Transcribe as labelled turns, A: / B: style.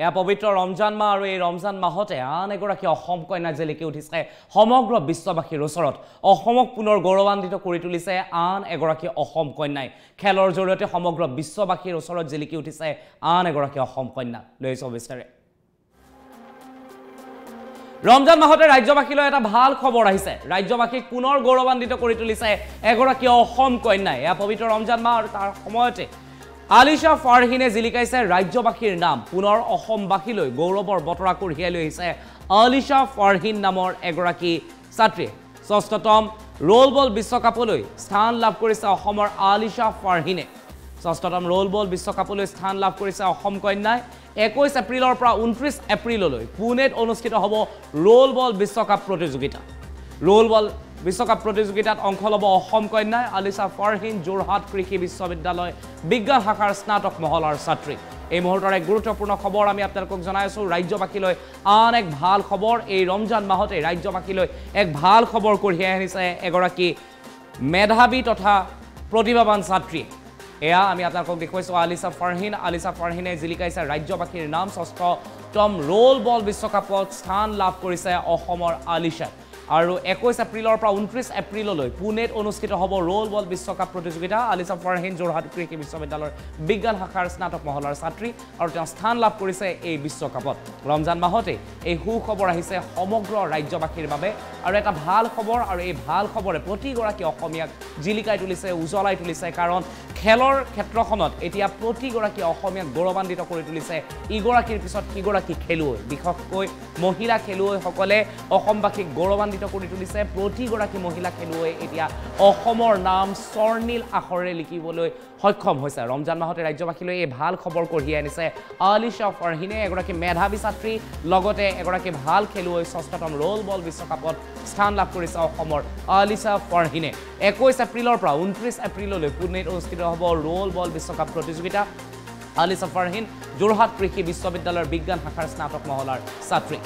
A: এয়া পবিত্ৰ ৰমজান মাহ আৰু এই ৰমজান মাহতে আন এগৰাকী অসম কন্যা জিলিকি উঠিছে। সমগ্ৰ বিশ্ববাসীৰ ওচৰত অসমক পুনৰ গৌৰৱান্বিত কৰি তুলিছে আন এগৰাকী অসম কন্যাই। খেলৰ জৰিয়তে সমগ্ৰ বিশ্ববাসীৰ ওচৰত জিলিকি উঠিছে আন এগৰাকী অসম কন্যা। লৈ আহিছোঁ বিস্তাৰে ৰমজান মাহতে ৰাজ্যবাসীলৈ এটা ভাল খবৰ আহিছে। ৰাজ্যবাসীক পুনৰ গৌৰৱান্বিত কৰি তুলিছে এগৰাকী অসম কন্যাই। এয়া পবিত্ৰ ৰমজান মাহ আৰু তাৰ সময়তে আলিশা ফাৰহিনে জিলিকাইছে ৰাজ্যবাসীৰ নাম। পুনৰ অসমবাসীলৈ গৌৰৱৰ বতৰা কঢ়িয়াই লৈ আহিছে আলিশা ফাৰহিন নামৰ এগৰাকী ছাত্ৰীয়ে। ষষ্ঠতম ৰোল বল বিশ্বকাপলৈ স্থান লাভ কৰিছে অসমৰ আলিশা ফাৰহিনে। ষষ্ঠতম ৰোল বল বিশ্বকাপলৈ স্থান লাভ কৰিছে অসম কন্যাই। একৈছ এপ্ৰিলৰ পৰা ঊনত্ৰিছ এপ্ৰিললৈ পুনেত অনুষ্ঠিত হ'ব ৰোল বল বিশ্বকাপ প্ৰতিযোগিতা। ৰোল বল বিশ্বকাপ প্ৰতিযোগিতাত অংশ ল'ব অসম কন্যাই আলিচা ফাৰহিন যোৰহাট কৃষি বিশ্ববিদ্যালয় বিজ্ঞান শাখাৰ স্নাতক মহলাৰ ছাত্ৰী। এই মুহূৰ্তৰ এক গুৰুত্বপূৰ্ণ খবৰ আমি আপোনালোকক জনাই আছোঁ। ৰাজ্যবাসীলৈ আন এক ভাল খবৰ। এই ৰমজান মাহতে ৰাজ্যবাসীলৈ এক ভাল খবৰ কঢ়িয়াই আনিছে এগৰাকী মেধাৱী তথা প্ৰতিভাৱান ছাত্ৰীয়ে। এয়া আমি আপোনালোকক দেখুৱাইছোঁ। আলিচা ফাৰহিন আলিচা ফাৰহিনে জিলিকাইছে ৰাজ্যবাসীৰ নাম ষষ্ঠতম ৰোল বল বিশ্বকাপত স্থান লাভ কৰিছে অসমৰ আলিচাই আৰু একৈছ এপ্ৰিলৰ পৰা ঊনত্ৰিছ এপ্ৰিললৈ পুনেত অনুষ্ঠিত হ'ব ৰোল বল বিশ্বকাপ প্ৰতিযোগিতা। আলিচা ফাৰহিন যোৰহাট কৃষি বিশ্ববিদ্যালয়ৰ বিজ্ঞান শাখাৰ স্নাতক মহলাৰ ছাত্ৰী আৰু তেওঁ স্থান লাভ কৰিছে এই বিশ্বকাপত। ৰমজান মাহতে এই সুখবৰ আহিছে সমগ্ৰ ৰাজ্যবাসীৰ বাবে আৰু এটা ভাল খবৰ আৰু এই ভাল খবৰে প্ৰতিগৰাকী অসমীয়াক জিলিকাই তুলিছে উজ্বলাই তুলিছে কাৰণ খেলৰ ক্ষেত্ৰখনত এতিয়া প্ৰতিগৰাকী অসমীয়াক গৌৰৱান্বিত কৰি তুলিছে ইগৰাকীৰ পিছত সিগৰাকী খেলুৱৈ। বিশেষকৈ মহিলা খেলুৱৈসকলে অসমবাসীক গৌৰৱান্বিত কৰি তুলিছে। প্ৰতিগৰাকী মহিলা খেলুৱৈ এতিয়া অসমৰ নাম স্বৰ্ণীল আখৰেৰে লিখিবলৈ সক্ষম হৈছে। ৰমজান মাহতে ৰাজ্যবাসীলৈ এই ভাল খবৰ কঢ়িয়াই আনিছে। আলিশা ফাৰহিনে এগৰাকী মেধাৱী ছাত্ৰী লগতে এগৰাকী ভাল খেলুৱৈ ষষ্ঠতম ৰোল বল বিশ্বকাপত স্থান লাভ কৰিছে অসমৰ আলিশা ফাৰহিনে। একৈছ এপ্ৰিলৰ পৰা ঊনত্ৰিছ এপ্ৰিললৈ পুনেত অনুষ্ঠিত হ'ব ৰোল বল বিশ্বকাপ প্ৰতিযোগিতা। আলিচা ফাৰহিন যোৰহাট কৃষি বিশ্ববিদ্যালয়ৰ বিজ্ঞান শাখাৰ স্নাতক মহলাৰ ছাত্ৰী।